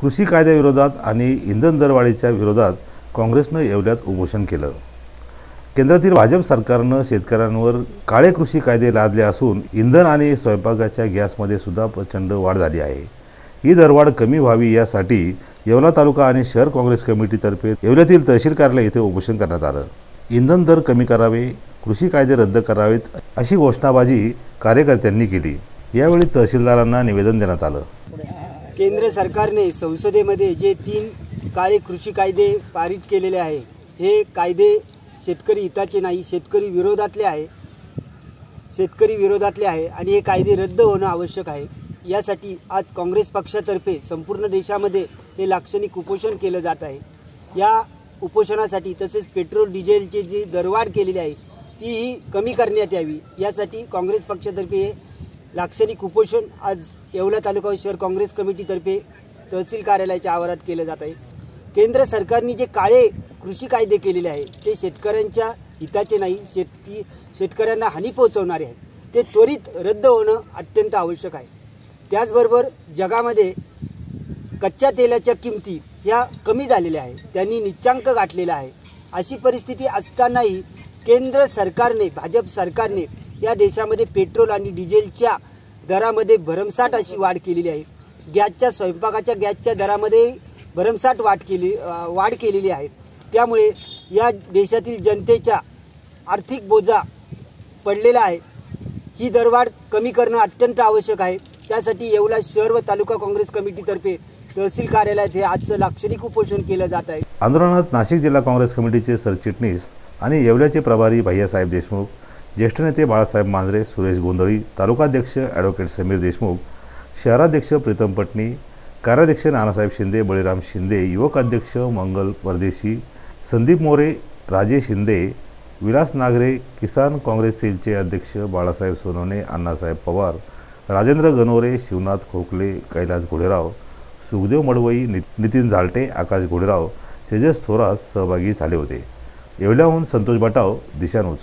कृषी कायद्याविरोधात आणि इंधन दरवाढीच्या विरोधात काँग्रेसनं येवल्यात उपोषण केलं. केंद्रातील भाजप सरकारनं शेतकऱ्यांवर काळे कृषी कायदे लादले असून इंधन आणि स्वयंपाकाच्या गॅसमध्ये सुद्धा प्रचंड वाढ झाली आहे. ही दरवाढ कमी व्हावी यासाठी येवला तालुका आणि शहर काँग्रेस कमिटीतर्फे येवल्यातील तहसील कार्यालय येथे उपोषण करण्यात आलं. इंधन दर कमी करावे कृषी कायदे रद्द करावेत अशी घोषणाबाजी कार्यकर्त्यांनी केली. यावेळी तहसीलदारांना निवेदन देण्यात आलं. केंद्र सरकारने संसदेमध्ये जे तीन काळे कृषी कायदे पारित केलेले आहे हे कायदे शेतकरी हिताचे नाही शेतकरी विरोधातले आहे शेतकरी विरोधातले आहे आणि हे कायदे रद्द होणं आवश्यक आहे. यासाठी आज काँग्रेस पक्षातर्फे संपूर्ण देशामध्ये हे लाक्षणिक उपोषण केलं जात आहे. या उपोषणासाठी तसेच पेट्रोल डिझेलचे जी दरवाढ केलेली आहे तीही कमी करण्यात यावी. यासाठी काँग्रेस पक्षातर्फे हे लाक्षणिक उपोषण आज येवला तालुका शहर काँग्रेस कमिटीतर्फे तहसील कार्यालयाच्या आवारात केलं जात आहे. केंद्र सरकारने जे काळे कृषी कायदे केलेले आहे ते शेतकऱ्यांच्या हिताचे नाही शेतकी शेतकऱ्यांना हानी पोहोचवणारे आहेत. ते त्वरित रद्द होणं अत्यंत आवश्यक आहे. त्याचबरोबर जगामध्ये कच्च्या तेलाच्या किमती ह्या कमी झालेल्या आहेत. त्यांनी निच्चांक गाठलेला आहे. अशी परिस्थिती असतानाही केंद्र सरकारने भाजप सरकारने या देशामध्ये पेट्रोल आणि डिझेलच्या दरामध्ये भरमसाठ अशी वाढ केलेली आहे. गॅसच्या स्वयंपाकाच्या गॅसच्या दरामध्ये भरमसाठ वाढ केली वाढ केलेली आहे. त्यामुळे या देशातील जनतेच्या आर्थिक बोजा पडलेला आहे. ही दरवाढ कमी करणं अत्यंत आवश्यक आहे. त्यासाठी येवला शहर व तालुका काँग्रेस कमिटीतर्फे तहसील कार्यालयात हे आजचं लाक्षणिक उपोषण केलं जात आहे. आंदोलनात नाशिक जिल्हा काँग्रेस कमिटीचे सरचिटणीस आणि येवल्याचे प्रभारी भैयासाहेब देशमुख ज्येष्ठ नेते बाळासाहेब मांजरे सुरेश गोंधळी तालुकाध्यक्ष ॲडव्होकेट समीर देशमुख शहराध्यक्ष प्रीतम पटणी कार्याध्यक्ष नानासाहेब शिंदे बळीराम शिंदे युवक अध्यक्ष मंगल परदेशी संदीप मोरे राजे शिंदे विलास नागरे किसान काँग्रेस सेलचे अध्यक्ष बाळासाहेब सोनवणे अण्णासाहेब पवार राजेंद्र गनोरे शिवनाथ खोकले कैलास घोडेराव सुखदेव मडवई नि नितीन झालटे आकाश घोडेराव तेजस थोरात सहभागी झाले होते. येवल्याहून संतोष बटाव दिशानूज